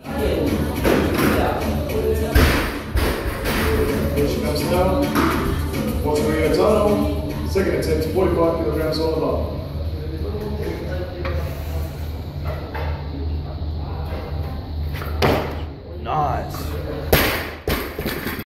She comes down, wants to tunnel, second attempt, 45 kilograms on the bar. Nice.